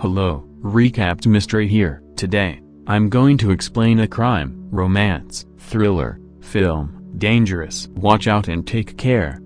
Hello, Recapped Mystery here. Today, I'm going to explain a crime, romance, thriller, film, dangerous. Watch out and take care.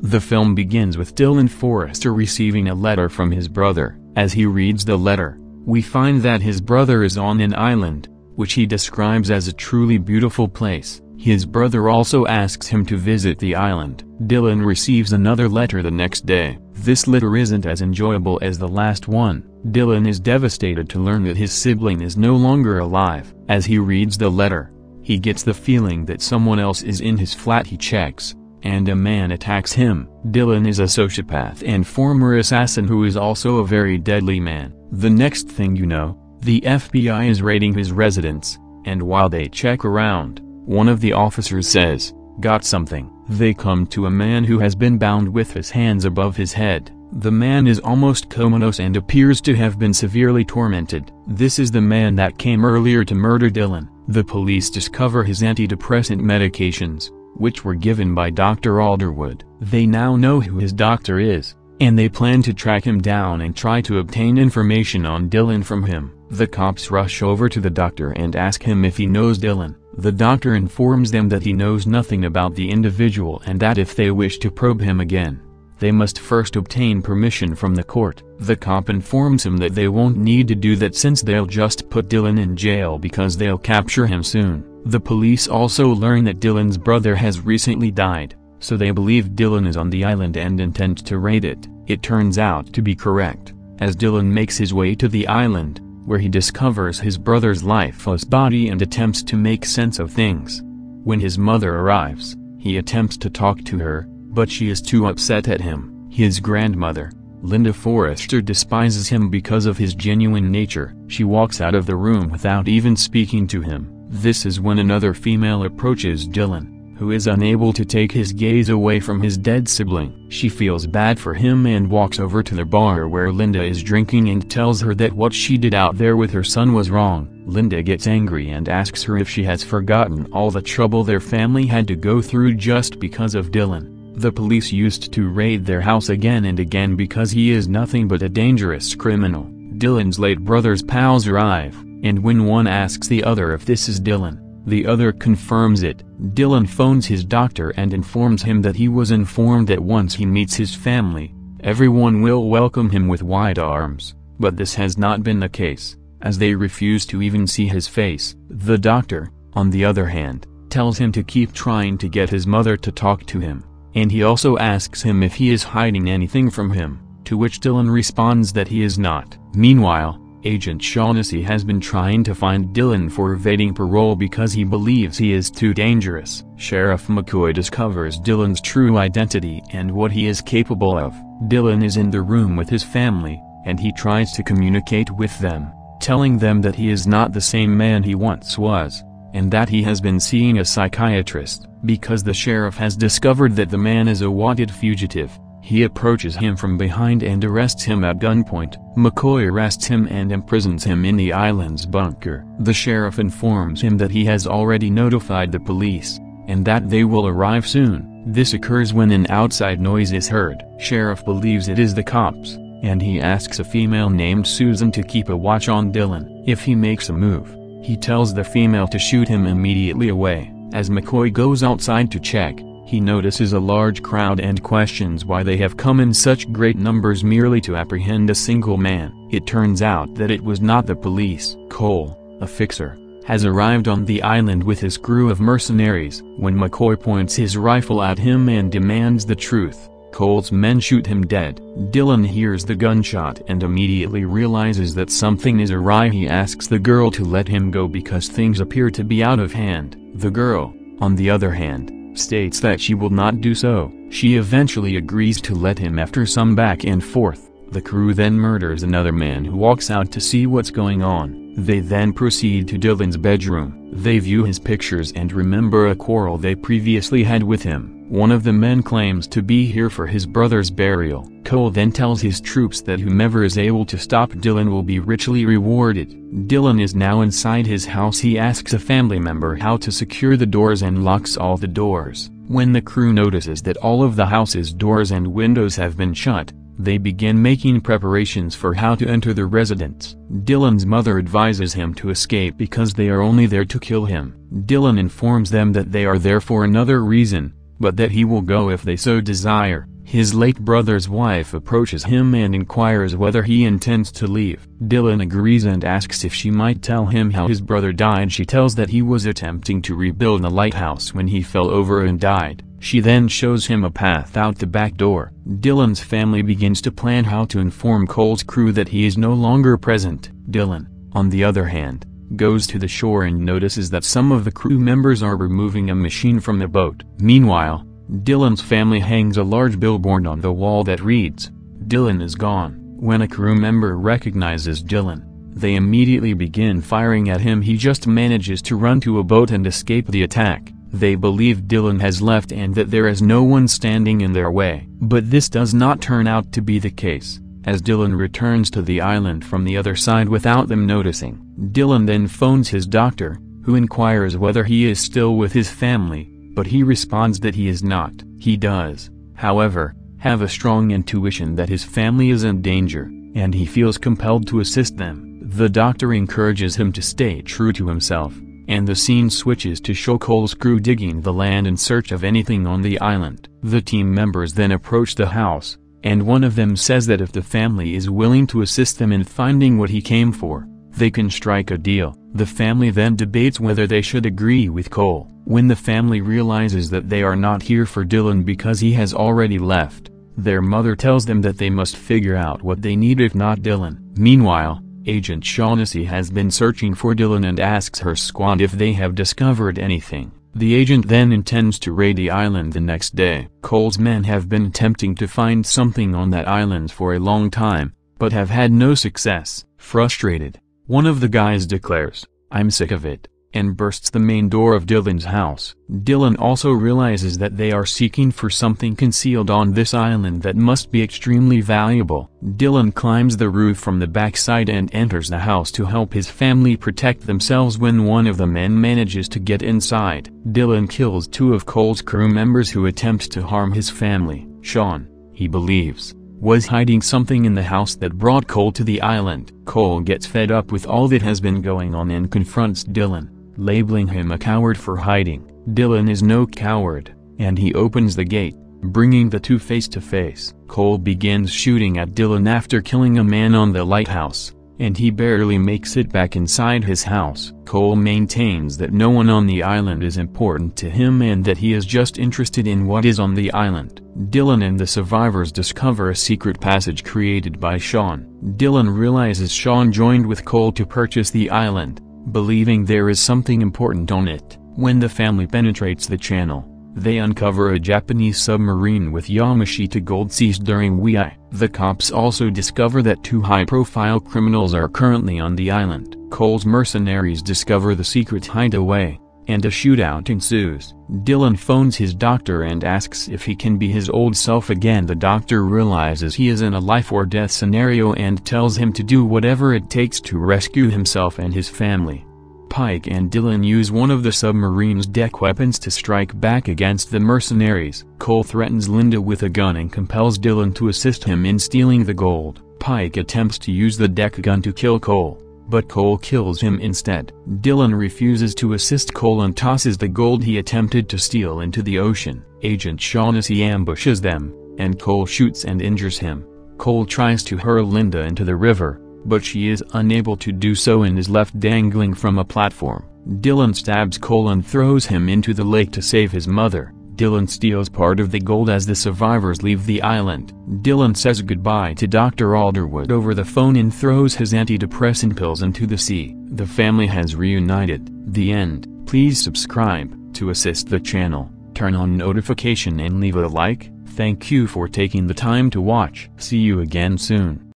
The film begins with Dylan Forrester receiving a letter from his brother. As he reads the letter, we find that his brother is on an island, which he describes as a truly beautiful place. His brother also asks him to visit the island. Dylan receives another letter the next day. This letter isn't as enjoyable as the last one. Dylan is devastated to learn that his sibling is no longer alive. As he reads the letter, he gets the feeling that someone else is in his flat he checks, and a man attacks him. Dylan is a sociopath and former assassin who is also a very deadly man. The next thing you know, the FBI is raiding his residence, and while they check around, one of the officers says, got something. They come to a man who has been bound with his hands above his head. The man is almost comatose and appears to have been severely tormented. This is the man that came earlier to murder Dylan. The police discover his antidepressant medications, which were given by Dr. Alderwood. They now know who his doctor is, and they plan to track him down and try to obtain information on Dylan from him. The cops rush over to the doctor and ask him if he knows Dylan. The doctor informs them that he knows nothing about the individual and that if they wish to probe him again, they must first obtain permission from the court. The cop informs him that they won't need to do that since they'll just put Dylan in jail because they'll capture him soon. The police also learn that Dylan's brother has recently died, so they believe Dylan is on the island and intend to raid it. It turns out to be correct, as Dylan makes his way to the island, where he discovers his brother's lifeless body and attempts to make sense of things. When his mother arrives, he attempts to talk to her, but she is too upset at him. His grandmother, Linda Forrester despises him because of his genuine nature. She walks out of the room without even speaking to him. This is when another female approaches Dylan who is unable to take his gaze away from his dead sibling. She feels bad for him and walks over to the bar where Linda is drinking and tells her that what she did out there with her son was wrong. Linda gets angry and asks her if she has forgotten all the trouble their family had to go through just because of Dylan. The police used to raid their house again and again because he is nothing but a dangerous criminal. Dylan's late brother's pals arrive, and when one asks the other if this is Dylan, the other confirms it. Dylan phones his doctor and informs him that he was informed that once he meets his family, everyone will welcome him with wide arms, but this has not been the case, as they refuse to even see his face. The doctor, on the other hand, tells him to keep trying to get his mother to talk to him, and he also asks him if he is hiding anything from him, to which Dylan responds that he is not. Meanwhile, Agent Shaughnessy has been trying to find Dylan for evading parole because he believes he is too dangerous. Sheriff McCoy discovers Dylan's true identity and what he is capable of. Dylan is in the room with his family, and he tries to communicate with them, telling them that he is not the same man he once was, and that he has been seeing a psychiatrist, because the sheriff has discovered that the man is a wanted fugitive. He approaches him from behind and arrests him at gunpoint. McCoy arrests him and imprisons him in the island's bunker. The sheriff informs him that he has already notified the police, and that they will arrive soon. This occurs when an outside noise is heard. Sheriff believes it is the cops, and he asks a female named Susan to keep a watch on Dylan. If he makes a move, he tells the female to shoot him immediately away. As McCoy goes outside to check, he notices a large crowd and questions why they have come in such great numbers merely to apprehend a single man. It turns out that it was not the police. Cole, a fixer, has arrived on the island with his crew of mercenaries. When McCoy points his rifle at him and demands the truth, Cole's men shoot him dead. Dylan hears the gunshot and immediately realizes that something is awry. He asks the girl to let him go because things appear to be out of hand. The girl, on the other hand, states that she will not do so. She eventually agrees to let him after some back and forth. The crew then murders another man who walks out to see what's going on. They then proceed to Dylan's bedroom. They view his pictures and remember a quarrel they previously had with him. One of the men claims to be here for his brother's burial. Cole then tells his troops that whomever is able to stop Dylan will be richly rewarded. Dylan is now inside his house he asks a family member how to secure the doors and locks all the doors. When the crew notices that all of the house's doors and windows have been shut, they begin making preparations for how to enter the residence. Dylan's mother advises him to escape because they are only there to kill him. Dylan informs them that they are there for another reason, but that he will go if they so desire. His late brother's wife approaches him and inquires whether he intends to leave. Dylan agrees and asks if she might tell him how his brother died. She tells that he was attempting to rebuild a lighthouse when he fell over and died. She then shows him a path out the back door. Dylan's family begins to plan how to inform Cole's crew that he is no longer present. Dylan, on the other hand, goes to the shore and notices that some of the crew members are removing a machine from the boat. Meanwhile, Dylan's family hangs a large billboard on the wall that reads, Dylan is gone. When a crew member recognizes Dylan, they immediately begin firing at him he just manages to run to a boat and escape the attack. They believe Dylan has left and that there is no one standing in their way. But this does not turn out to be the case, as Dylan returns to the island from the other side without them noticing. Dylan then phones his doctor, who inquires whether he is still with his family, but he responds that he is not. He does, however, have a strong intuition that his family is in danger, and he feels compelled to assist them. The doctor encourages him to stay true to himself, and the scene switches to show Cole's crew digging the land in search of anything on the island. The team members then approach the house, and one of them says that if the family is willing to assist them in finding what he came for, they can strike a deal. The family then debates whether they should agree with Cole. When the family realizes that they are not here for Dylan because he has already left, their mother tells them that they must figure out what they need if not Dylan. Meanwhile, Agent Shaughnessy has been searching for Dylan and asks her squad if they have discovered anything. The agent then intends to raid the island the next day. Cole's men have been attempting to find something on that island for a long time, but have had no success. Frustrated, one of the guys declares, I'm sick of it, and bursts the main door of Dylan's house. Dylan also realizes that they are seeking for something concealed on this island that must be extremely valuable. Dylan climbs the roof from the backside and enters the house to help his family protect themselves when one of the men manages to get inside. Dylan kills two of Cole's crew members who attempt to harm his family. Sean, he believes, was hiding something in the house that brought Cole to the island. Cole gets fed up with all that has been going on and confronts Dylan, labeling him a coward for hiding. Dylan is no coward, and he opens the gate, bringing the two face to face. Cole begins shooting at Dylan after killing a man on the lighthouse, and he barely makes it back inside his house. Cole maintains that no one on the island is important to him and that he is just interested in what is on the island. Dylan and the survivors discover a secret passage created by Sean. Dylan realizes Sean joined with Cole to purchase the island, believing there is something important on it. When the family penetrates the channel, they uncover a Japanese submarine with Yamashita gold seized during Wei. The cops also discover that two high-profile criminals are currently on the island. Cole's mercenaries discover the secret hideaway, and a shootout ensues. Dylan phones his doctor and asks if he can be his old self again. The doctor realizes he is in a life-or-death scenario and tells him to do whatever it takes to rescue himself and his family. Pike and Dylan use one of the submarine's deck weapons to strike back against the mercenaries. Cole threatens Linda with a gun and compels Dylan to assist him in stealing the gold. Pike attempts to use the deck gun to kill Cole, but Cole kills him instead. Dylan refuses to assist Cole and tosses the gold he attempted to steal into the ocean. Agent Shaughnessy ambushes them, and Cole shoots and injures him. Cole tries to hurl Linda into the river, but she is unable to do so and is left dangling from a platform. Dylan stabs Cole and throws him into the lake to save his mother. Dylan steals part of the gold as the survivors leave the island. Dylan says goodbye to Dr. Alderwood over the phone and throws his antidepressant pills into the sea. The family has reunited. The end. Please subscribe to assist the channel, turn on notification and leave a like. Thank you for taking the time to watch. See you again soon.